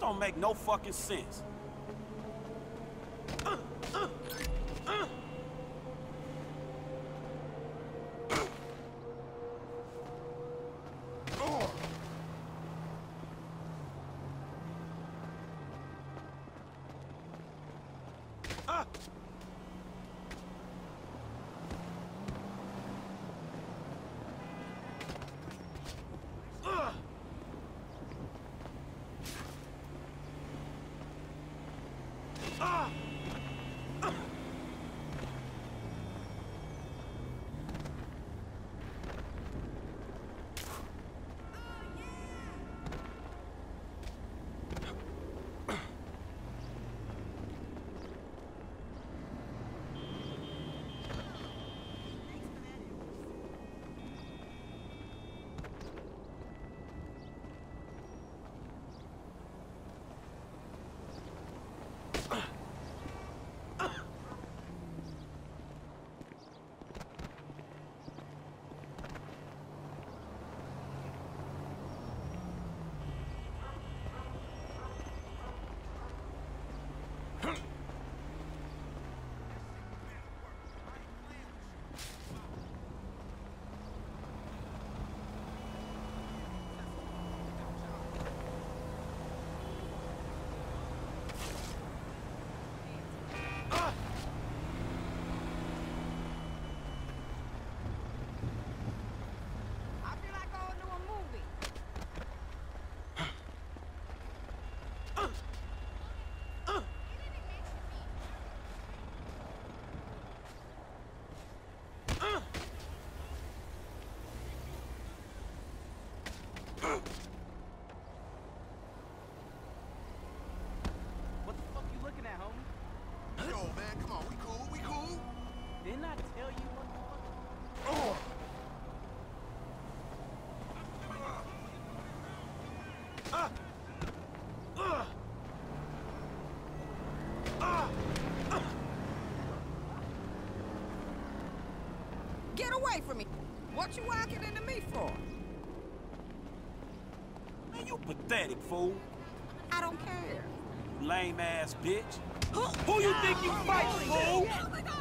don't make no fucking sense. Away from me. What you walking into me for? Man, you pathetic fool. I don't care. Lame ass bitch. Who you think you fighting, fool?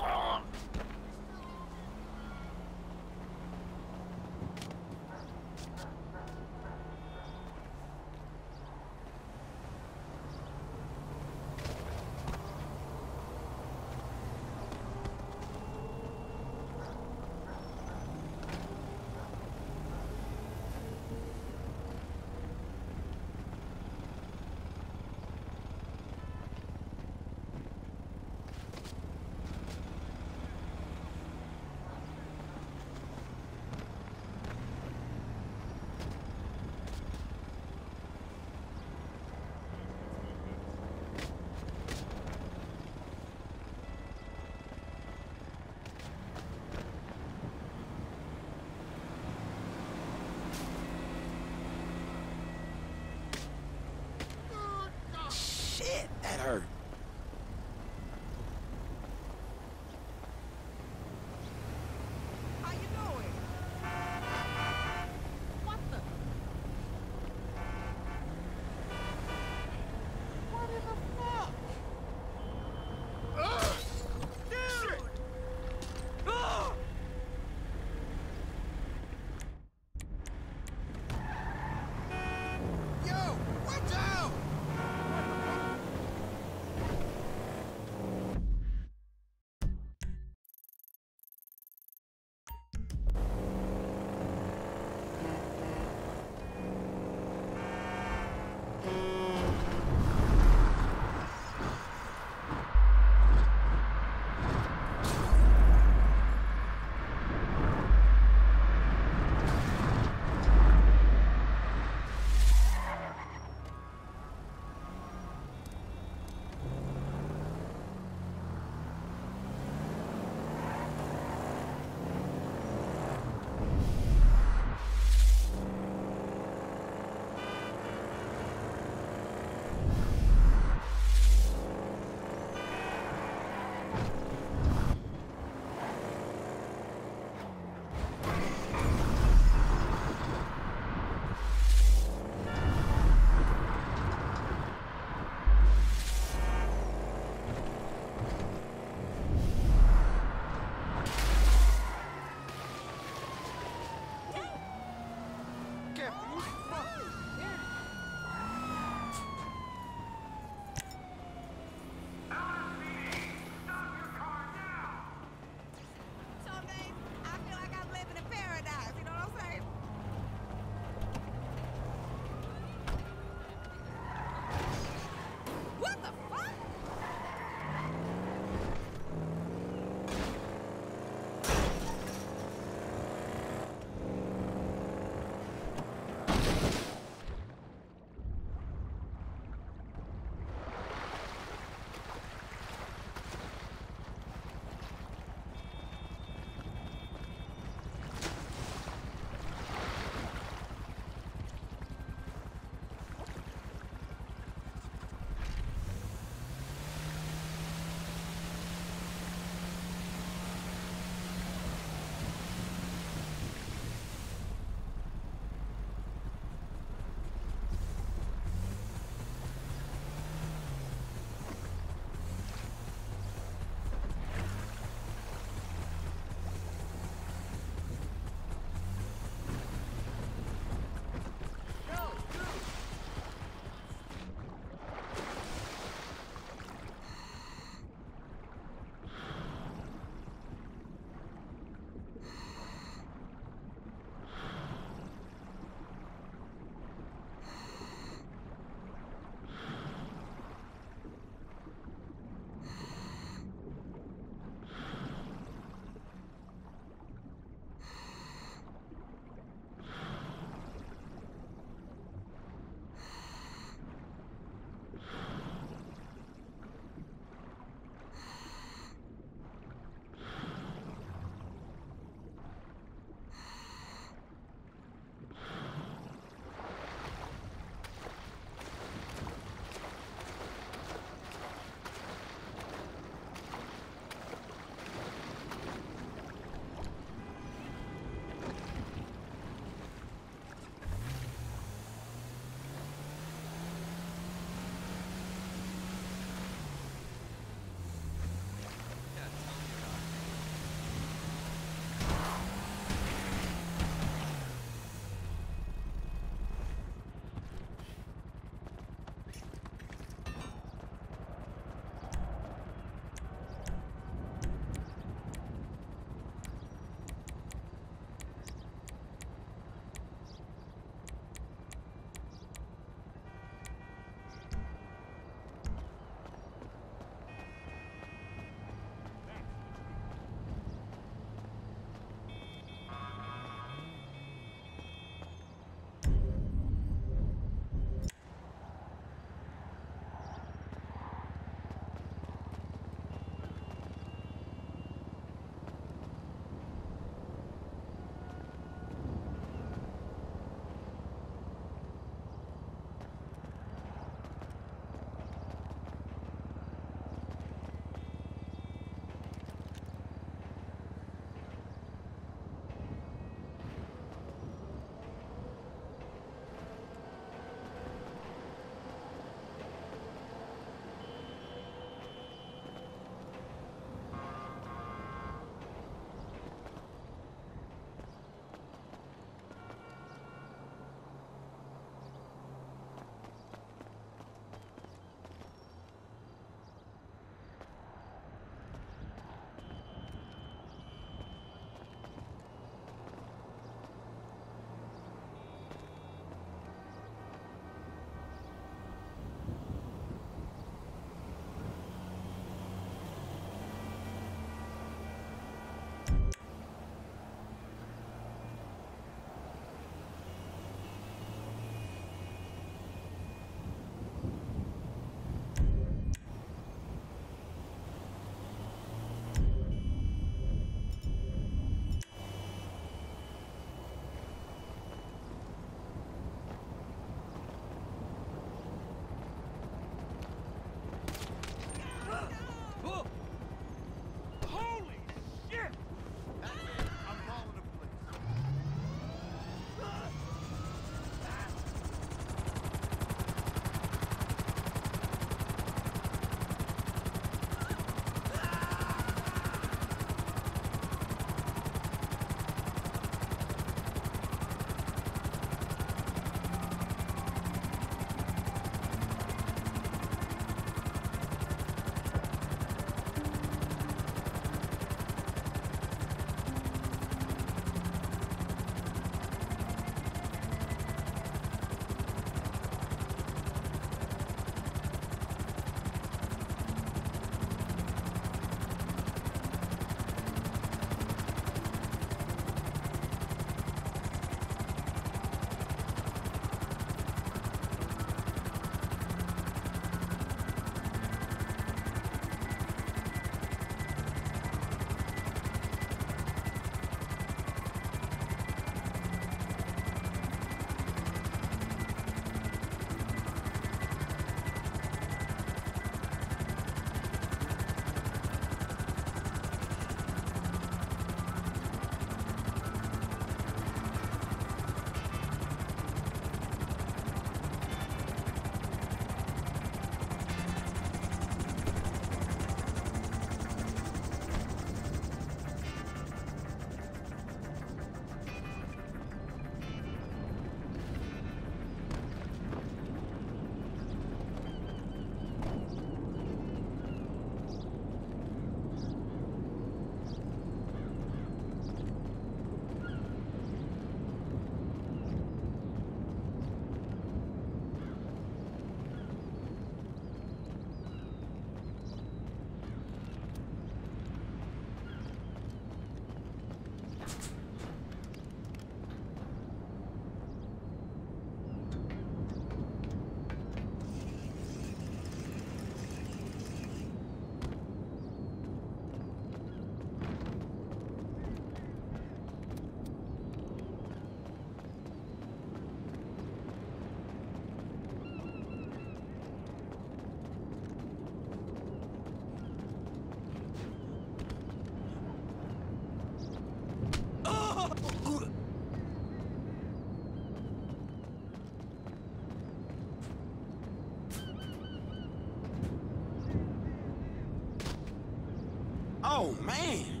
Oh, man.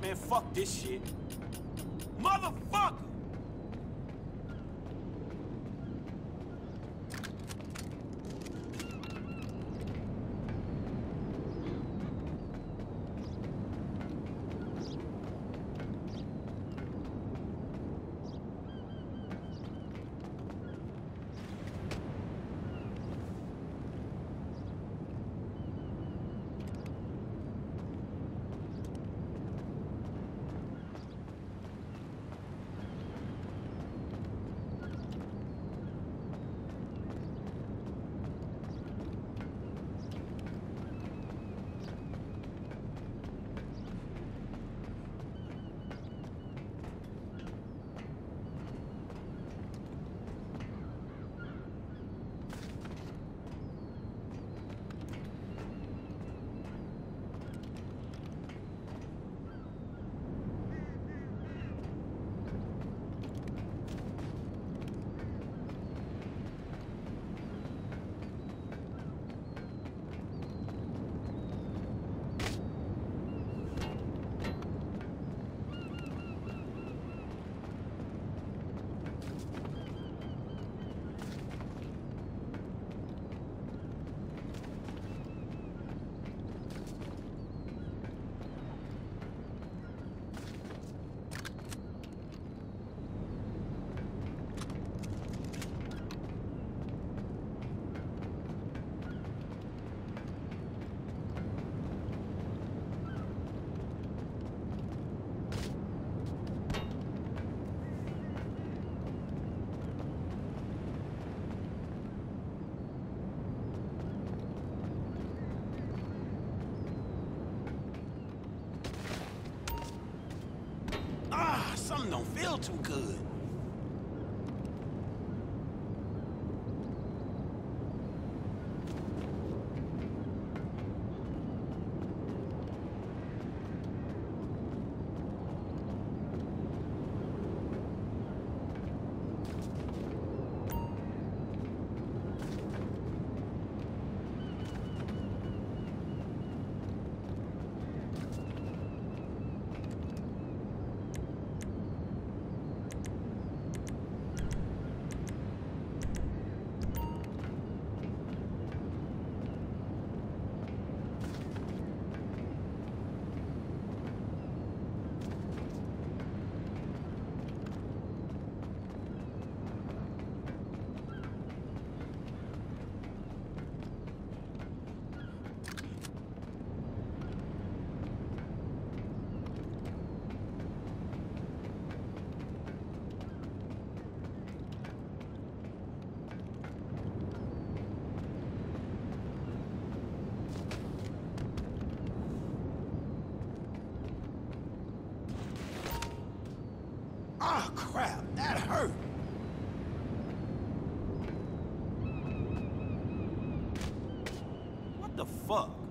Man, fuck this shit. Too good. The fuck?